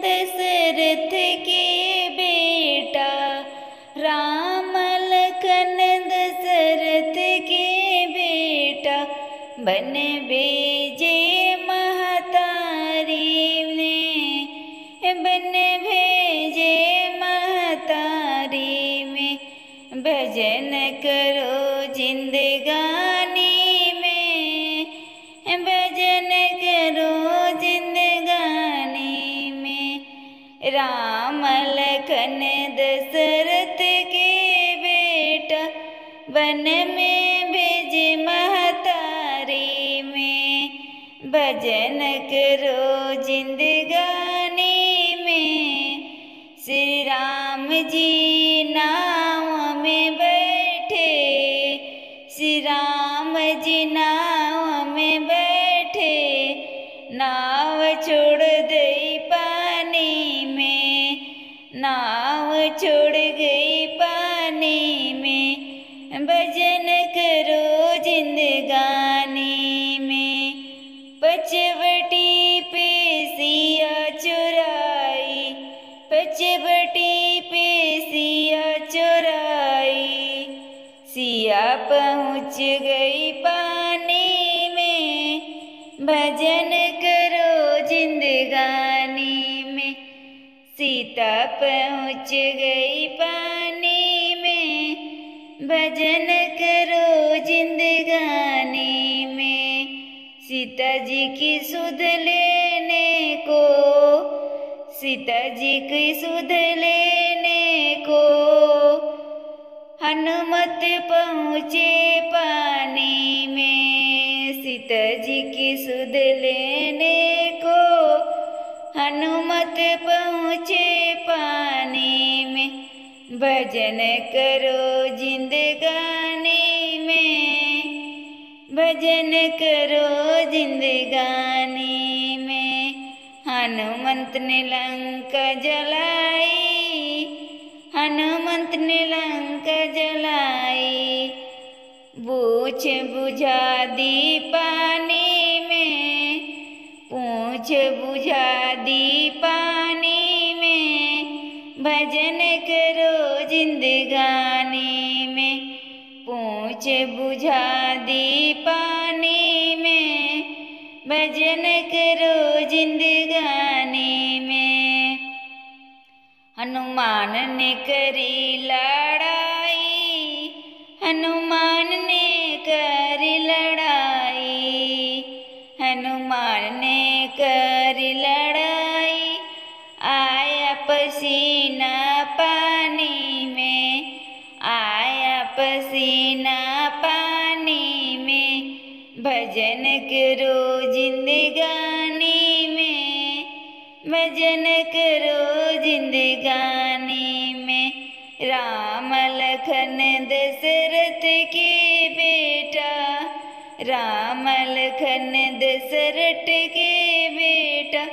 दशरथ के केटा रामलन दशरथ के बेटा। बन बेजे वन में भेजे महतारी में, भजन करो जिंदगानी में। श्री राम जी नाव में बैठे, श्री राम जी नाव में बैठे, नाव छोड़ दई पानी में, नाव छोड़ सीता पहुँच गई पानी में। भजन करो जिंदगानी में। सीता जी की सुध लेने को सीता जी की सुध लेने को। हनुमत पहुँचे पानी में सीता जी की सुध भजन करो जिंदगानी में। भजन करो जिंदगानी में। हनुमंत ने लंका जलाई। हनुमंत ने लंका जलाई। बूछ बुझा दी पानी में। पूछ बुझा दी पानी में। भजन करो जिंदगानी में पूछ बुझा दी पानी में। भजन करो जिंदगानी में। हनुमान ने करी लड़ाई, हनुमान ने करी लड़ाई, हनुमान ने करी भजन करो जिंदगानी में, भजन करो जिंदगानी में। राम लखन दशरथ के बेटा, राम लखन दशरथ के बेटा,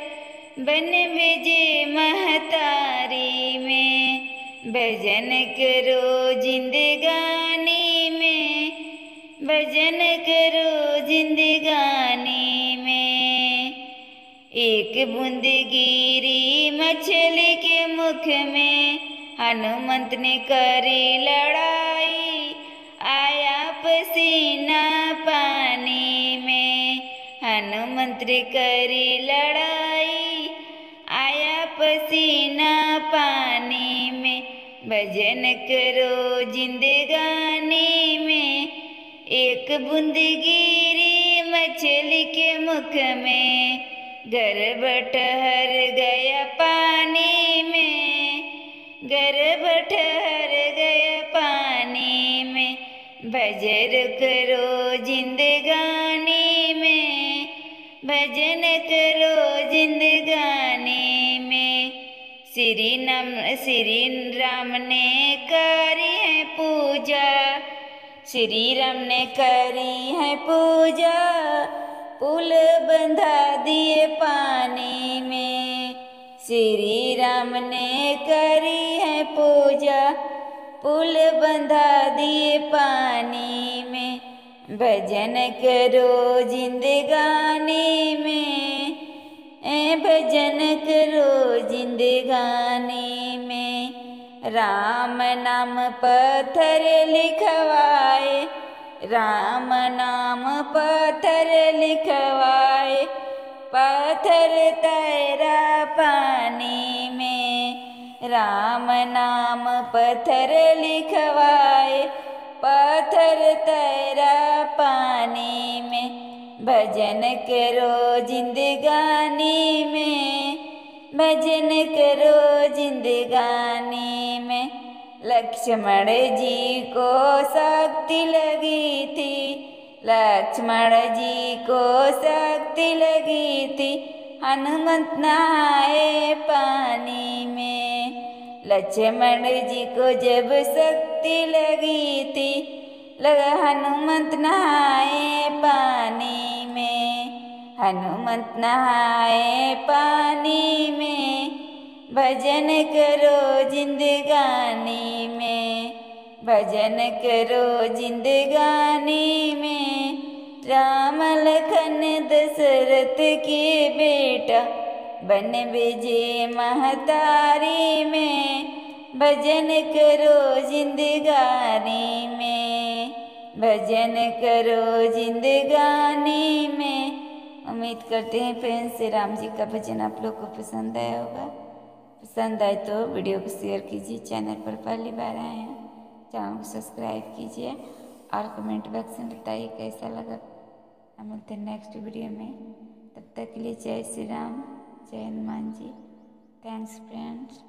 बन भेजे महतारी में। भजन करो जिंदगानी बूंद गिरी मछली के मुख में हनुमंत ने करी लड़ाई। आया पसीना पानी में, हनुमंत ने करी लड़ाई। आया पसीना पानी में, भजन करो जिंदगानी में। एक बूंद गिरी मछली के मुख में गर्भ ठहर गया पानी में गर्भ ठहर गया पानी में, भजन करो जिंदगानी में, भजन करो जिंदगानी में। श्री नम, श्री राम ने करी है पूजा, श्री राम ने करी है पूजा पुल बंधा दिए श्री राम ने करी है पूजा। पुल बंधा दिए पानी में। भजन करो जिंदगानी में। ए भजन करो जिंदगानी में। राम नाम पत्थर लिखवाए। राम नाम पत्थर लिखवाए। पत्थर तय राम नाम पत्थर लिखवाए, पत्थर तैरा पानी में, भजन करो जिंदगानी में, भजन करो जिंदगानी में। लक्ष्मण जी को शक्ति लगी थी, लक्ष्मण जी को शक्ति लगी थी, हनुमत नहाए पानी में। लक्ष्मण जी को जब शक्ति लगी थी, लगा हनुमंत नहाए पानी में। हनुमंत नहाए पानी में, भजन करो जिंदगानी में। भजन करो जिंदगानी में। राम लखन दशरथ के बेटा बन बेजे महतारी में, भजन करो जिंदगानी में, भजन करो जिंदगानी में। उम्मीद करते हैं फ्रेंड्स, से राम जी का भजन आप लोग को पसंद आया होगा। पसंद आए तो वीडियो को शेयर कीजिए, चैनल पर पहली बार आए हैं, चैनल को सब्सक्राइब कीजिए और कमेंट बॉक्स में बताइए कैसा लगा। हम मिलते हैं नेक्स्ट वीडियो में, तब तक के लिए जय श्री राम। जय हनुमान जी थैंक्स फ्रेंड्स